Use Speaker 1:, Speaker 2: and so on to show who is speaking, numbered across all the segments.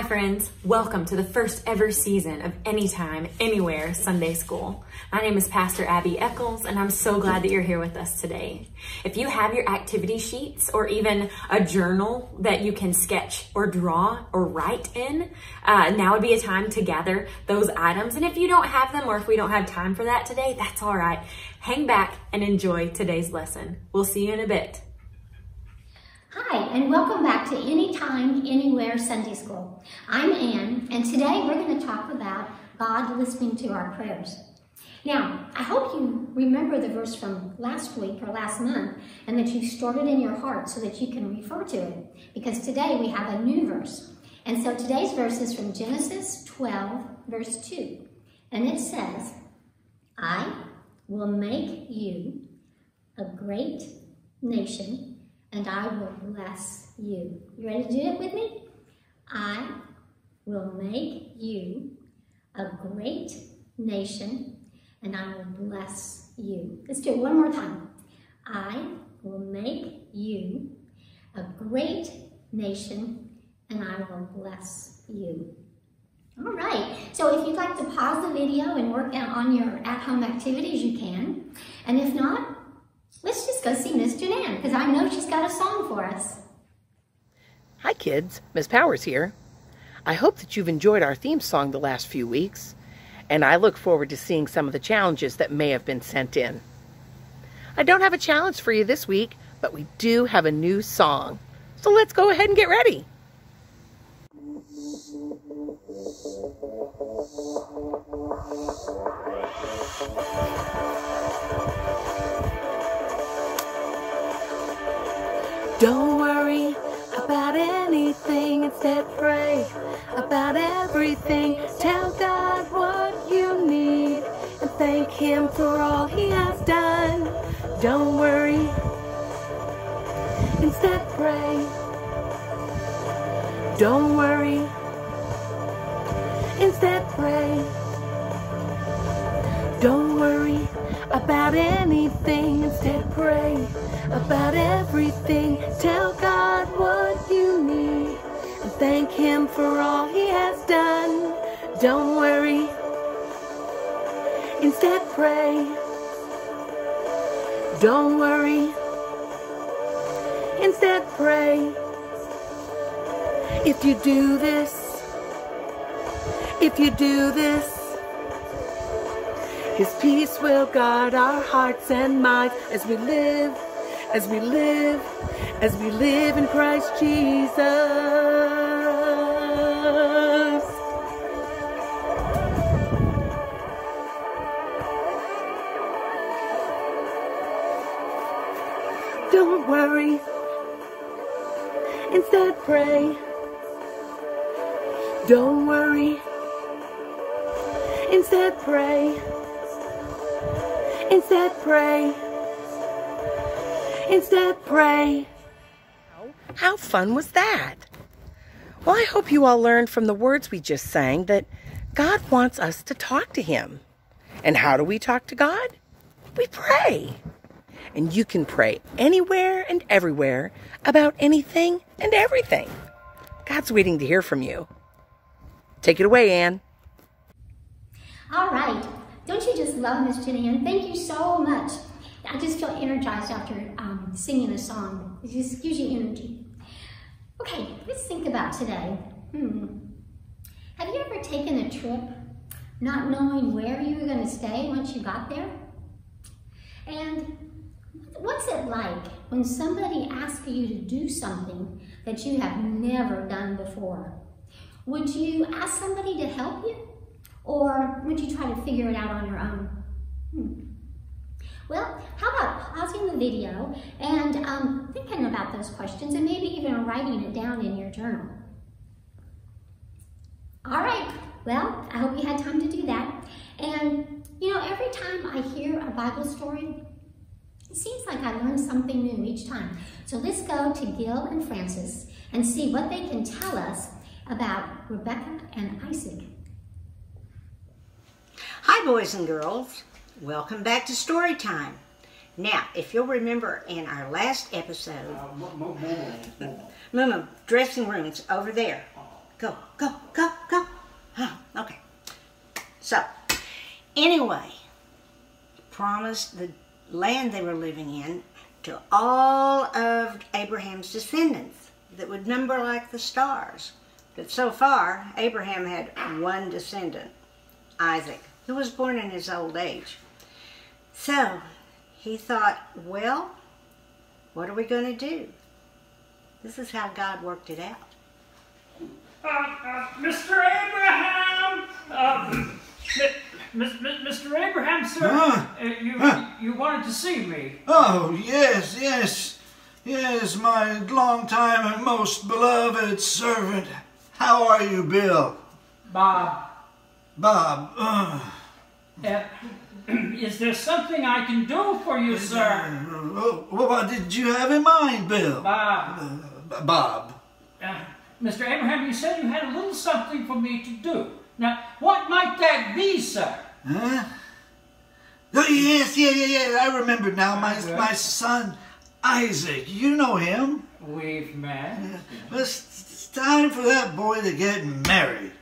Speaker 1: Hi, friends. Welcome to the first ever season of Anytime, Anywhere Sunday School. My name is Pastor Abby Eccles, and I'm so glad that you're here with us today. If you have your activity sheets or even a journal that you can sketch or draw or write in, uh, now would be a time to gather those items. And if you don't have them or if we don't have time for that today, that's all right. Hang back and enjoy today's lesson. We'll see you in a bit.
Speaker 2: Hi, and welcome back to Anytime, Anywhere Sunday School. I'm Ann, and today we're going to talk about God listening to our prayers. Now, I hope you remember the verse from last week or last month, and that you stored it in your heart so that you can refer to it, because today we have a new verse. And so today's verse is from Genesis 12, verse 2, and it says, I will make you a great nation and I will bless you. You ready to do it with me? I will make you a great nation, and I will bless you. Let's do it one more time. I will make you a great nation, and I will bless you. All right, so if you'd like to pause the video and work on your at-home activities, you can. And if not, Let's just go see Miss Janan, because I know she's got a song for us.
Speaker 3: Hi kids, Miss Powers here. I hope that you've enjoyed our theme song the last few weeks, and I look forward to seeing some of the challenges that may have been sent in. I don't have a challenge for you this week, but we do have a new song. So let's go ahead and get ready. Don't worry about anything, instead pray about everything. Tell God what you need and thank Him for all He has done. Don't worry, instead pray. Don't worry, about anything, instead pray about everything. Tell God what you need and thank Him for all He has done. Don't worry, instead pray. Don't worry, instead pray. If you do this, if you do this, his peace will guard our hearts and minds as we live as we live, as we live in Christ Jesus. Don't worry, instead pray. Don't worry, instead pray. Instead pray. Instead, pray. How fun was that? Well, I hope you all learned from the words we just sang that God wants us to talk to Him. And how do we talk to God? We pray. And you can pray anywhere and everywhere about anything and everything. God's waiting to hear from you. Take it away, Anne.
Speaker 2: All right. Don't you just love Miss Jenny Ann? Thank you so much. I just feel energized after um, singing a song. It just gives you energy. Okay, let's think about today. Hmm. Have you ever taken a trip not knowing where you were going to stay once you got there? And what's it like when somebody asks you to do something that you have never done before? Would you ask somebody to help you? Or would you try to figure it out on your own? Hmm. Well, how about pausing the video and um, thinking about those questions and maybe even writing it down in your journal. All right, well, I hope you had time to do that. And, you know, every time I hear a Bible story, it seems like I learn something new each time. So let's go to Gil and Francis and see what they can tell us about Rebecca and Isaac.
Speaker 4: Hi, boys and girls. Welcome back to Story Time. Now, if you'll remember in our last episode, no, no, dressing rooms over there. Go, go, go, go. Huh, okay. So, anyway, promised the land they were living in to all of Abraham's descendants that would number like the stars. But so far, Abraham had one descendant, Isaac, who was born in his old age. So he thought, well, what are we going to do? This is how God worked it out.
Speaker 5: Uh, uh, Mr. Abraham! Uh, Mr. Abraham, sir,
Speaker 6: huh?
Speaker 5: Uh, you,
Speaker 6: huh?
Speaker 5: you wanted to see me.
Speaker 6: Oh, yes, yes. Yes, my long time and most beloved servant. How are you, Bill?
Speaker 5: Bob.
Speaker 6: Bob. Uh,
Speaker 5: uh, is there something I can do for you, sir?
Speaker 6: Uh, what did you have in mind, Bill?
Speaker 5: Bob.
Speaker 6: Uh, Bob.
Speaker 5: Mr. Abraham, you said you had a little something for me to do. Now, what might that be, sir?
Speaker 6: Huh? Oh, yes, yeah, yeah, yeah. I remember now. My, my son, Isaac. You know him.
Speaker 5: We've met.
Speaker 6: It's time for that boy to get married.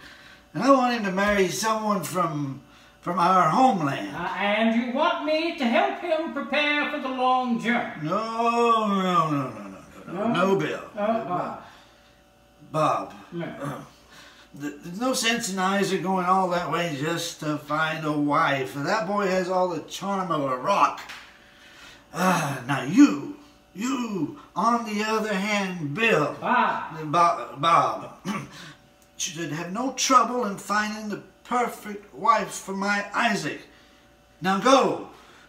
Speaker 6: And I want him to marry someone from from our homeland.
Speaker 5: Uh, and you want me to help him prepare for the long journey?
Speaker 6: No, no, no, no, no, no, no, no Bill.
Speaker 5: Uh, uh,
Speaker 6: Bob.
Speaker 5: No.
Speaker 6: Uh, there's no sense in Isaac going all that way just to find a wife. That boy has all the charm of a rock. Uh, now you, you, on the other hand, Bill,
Speaker 5: Bob,
Speaker 6: Bob, Bob should have no trouble in finding the perfect wife for my Isaac. Now go.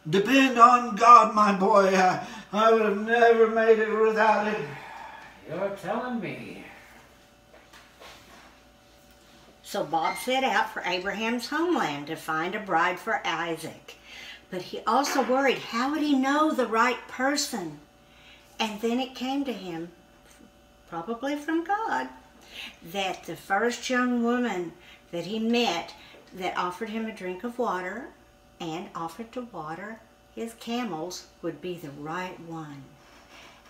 Speaker 6: Depend on God, my boy. I, I would have never made it without it.
Speaker 5: You're telling me.
Speaker 4: So Bob set out for Abraham's homeland to find a bride for Isaac. But he also worried, how would he know the right person? And then it came to him, probably from God, that the first young woman that he met that offered him a drink of water and offered to water his camels would be the right one.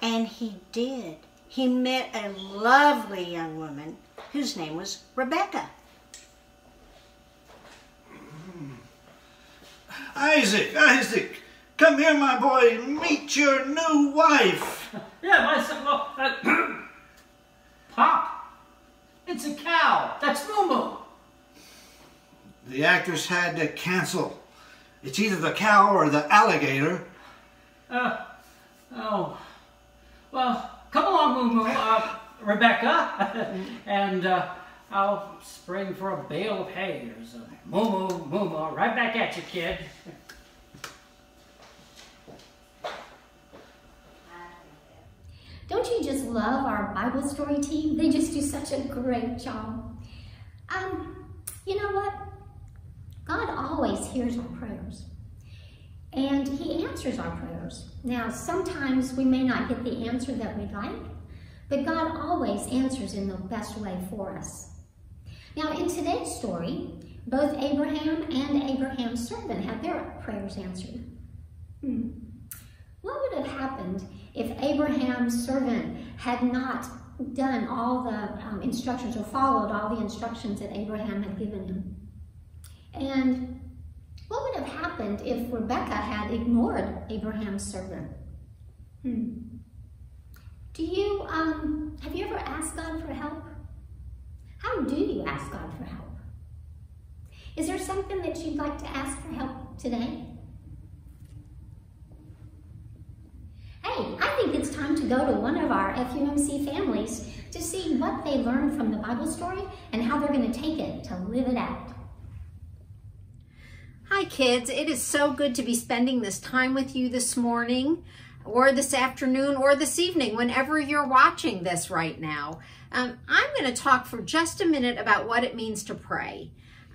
Speaker 4: And he did. He met a lovely young woman whose name was Rebecca.
Speaker 6: Isaac, Isaac, come here, my boy. Meet your new wife.
Speaker 5: Yeah, my son. Well, uh, Pop, it's a cow. That's Moo
Speaker 6: The actors had to cancel. It's either the cow or the alligator.
Speaker 5: Uh, oh. Well, come along, Moo uh, Rebecca, and uh, I'll spring for a bale of hay. There's a moo moo, moo moo, right back at you, kid.
Speaker 2: Don't you just love our Bible story team? They just do such a great job. Um, you know what? Always hears our prayers. And he answers our prayers. Now, sometimes we may not get the answer that we'd like, but God always answers in the best way for us. Now, in today's story, both Abraham and Abraham's servant had their prayers answered. Hmm. What would have happened if Abraham's servant had not done all the um, instructions or followed all the instructions that Abraham had given him? And what would have happened if Rebecca had ignored Abraham's servant? Hmm. Do you, um, have you ever asked God for help? How do you ask God for help? Is there something that you'd like to ask for help today? Hey, I think it's time to go to one of our FUMC families to see what they learned from the Bible story and how they're going to take it to live it out.
Speaker 7: Hi kids, it is so good to be spending this time with you this morning or this afternoon or this evening, whenever you're watching this right now. Um, I'm going to talk for just a minute about what it means to pray.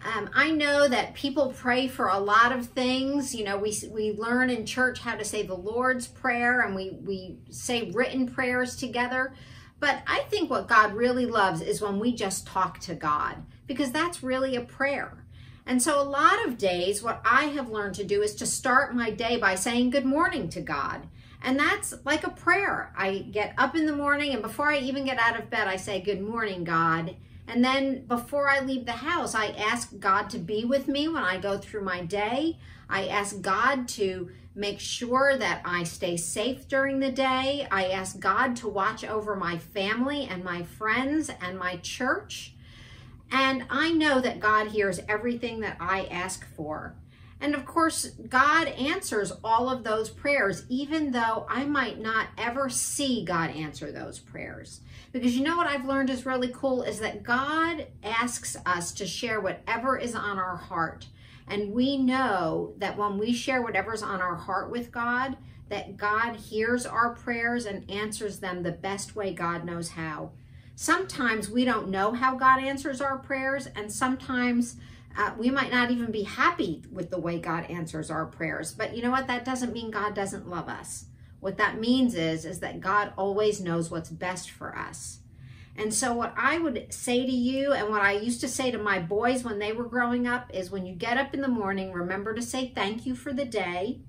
Speaker 7: Um, I know that people pray for a lot of things. You know, we, we learn in church how to say the Lord's Prayer and we, we say written prayers together. But I think what God really loves is when we just talk to God because that's really a prayer. And so a lot of days, what I have learned to do is to start my day by saying good morning to God. And that's like a prayer. I get up in the morning and before I even get out of bed, I say, good morning, God. And then before I leave the house, I ask God to be with me when I go through my day. I ask God to make sure that I stay safe during the day. I ask God to watch over my family and my friends and my church. And I know that God hears everything that I ask for. And of course, God answers all of those prayers, even though I might not ever see God answer those prayers. Because you know what I've learned is really cool is that God asks us to share whatever is on our heart. And we know that when we share whatever's on our heart with God, that God hears our prayers and answers them the best way God knows how. Sometimes we don't know how God answers our prayers, and sometimes uh, we might not even be happy with the way God answers our prayers. But you know what? That doesn't mean God doesn't love us. What that means is, is that God always knows what's best for us. And so what I would say to you and what I used to say to my boys when they were growing up is when you get up in the morning, remember to say thank you for the day.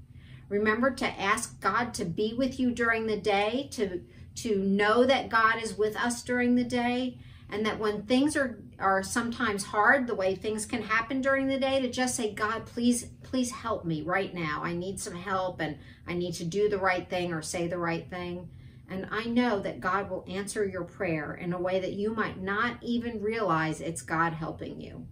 Speaker 7: Remember to ask God to be with you during the day, to, to know that God is with us during the day, and that when things are, are sometimes hard, the way things can happen during the day, to just say, God, please, please help me right now. I need some help and I need to do the right thing or say the right thing. And I know that God will answer your prayer in a way that you might not even realize it's God helping you.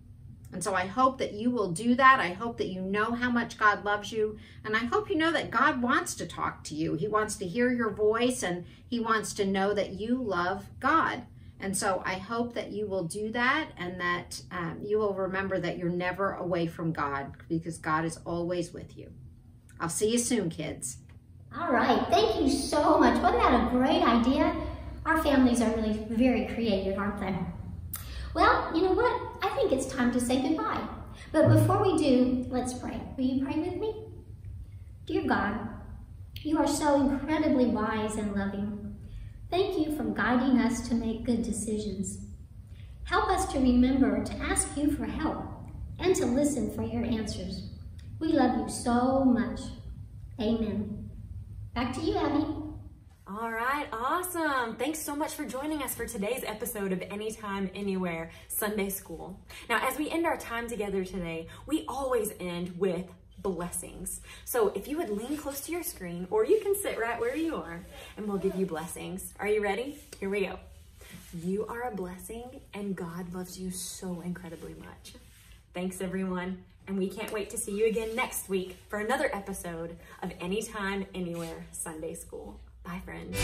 Speaker 7: And so I hope that you will do that. I hope that you know how much God loves you. And I hope you know that God wants to talk to you. He wants to hear your voice and he wants to know that you love God. And so I hope that you will do that and that um, you will remember that you're never away from God because God is always with you. I'll see you soon, kids.
Speaker 2: All right, thank you so much. Wasn't that a great idea? Our families are really very creative, aren't they? Well, you know what? I think it's time to say goodbye. But before we do, let's pray. Will you pray with me? Dear God, you are so incredibly wise and loving. Thank you for guiding us to make good decisions. Help us to remember to ask you for help and to listen for your answers. We love you so much. Amen. Back to you, Abby.
Speaker 1: All right, awesome. Thanks so much for joining us for today's episode of Anytime, Anywhere Sunday School. Now, as we end our time together today, we always end with blessings. So if you would lean close to your screen, or you can sit right where you are, and we'll give you blessings. Are you ready? Here we go. You are a blessing, and God loves you so incredibly much. Thanks, everyone and we can't wait to see you again next week for another episode of Anytime, Anywhere Sunday School. Bye, friends.